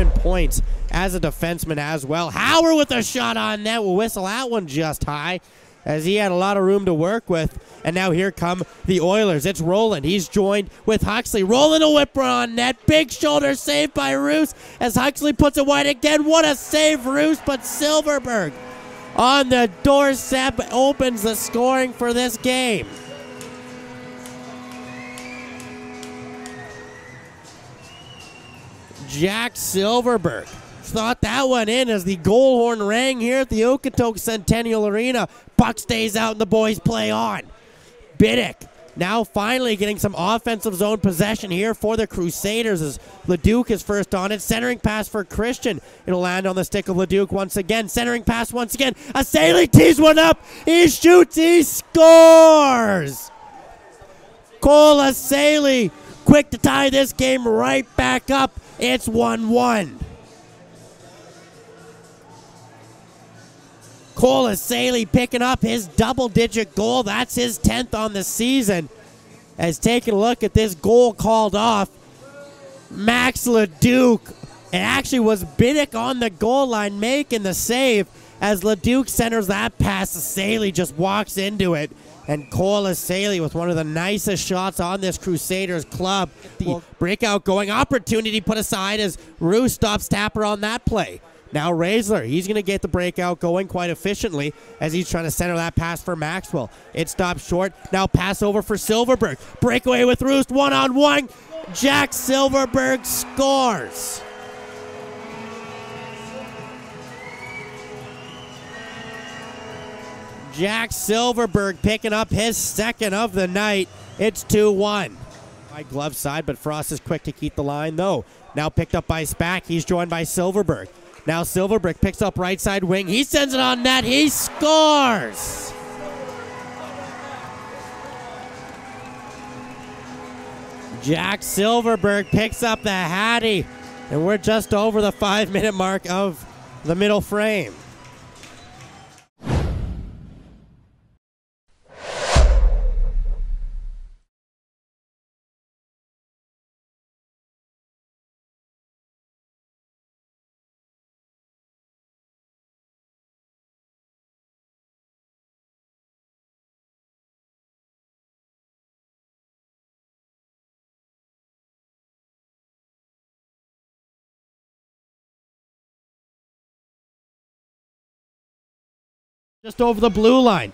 seven points as a defenseman as well. Howard with a shot on net will whistle that one just high as he had a lot of room to work with. And now here come the Oilers. It's Roland. He's joined with Huxley. Roland a whipper on net. Big shoulder save by Roos as Huxley puts it wide again. What a save, Roos, but Silverberg on the doorstep opens the scoring for this game. Jack Silverberg thought that one in as the goal horn rang here at the Okotoks Centennial Arena. Puck stays out and the boys play on. Biddick now finally getting some offensive zone possession here for the Crusaders as Leduc is first on it. Centering pass for Christian. It'll land on the stick of Leduc once again. Centering pass once again. Asali tees one up. He shoots. He scores. Cole Asali quick to tie this game right back up. It's 1 1. Cole Asali picking up his double digit goal. That's his 10th on the season. As taking a look at this goal called off, Max Leduc. It actually was Biddick on the goal line making the save as Leduc centers that pass. Asali just walks into it. And Cole Asali with one of the nicest shots on this Crusaders club. The breakout going opportunity put aside as Rue stops Tapper on that play. Now Raisler, he's going to get the breakout going quite efficiently as he's trying to center that pass for Maxwell. It stops short. Now pass over for Silverberg. Breakaway with Roos, one on one. Jack Silverberg scores. Jack Silverberg picking up his second of the night. It's 2 1. By glove side, but Frost is quick to keep the line, though. Now picked up by Spack. He's joined by Silverberg. Now Silverberg picks up right side wing. He sends it on net. He scores. Jack Silverberg picks up the Hattie. And we're just over the five minute mark of the middle frame. Just over the blue line.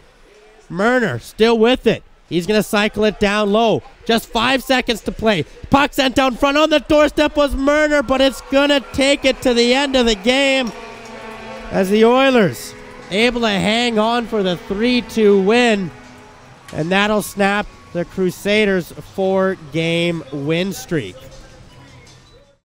Murner still with it. He's going to cycle it down low. Just five seconds to play. Puck sent down front on the doorstep was Murner, but it's going to take it to the end of the game as the Oilers able to hang on for the 3 2 win. And that'll snap the Crusaders' four game win streak.